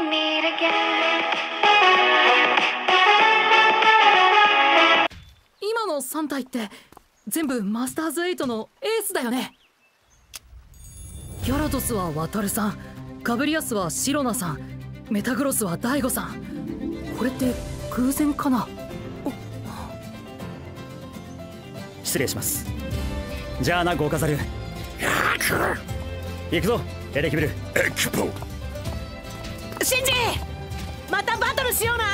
we'll meet again. 今の3体って全部マスターズ8のエースだよね？ギャラドスはワタルさんガブリアスはシロナさんメタグロスはダイゴさん。これって偶然かな？失礼します。じゃあなゴーカザル行くぞエレキブル。エクボシンジまたバトルしような。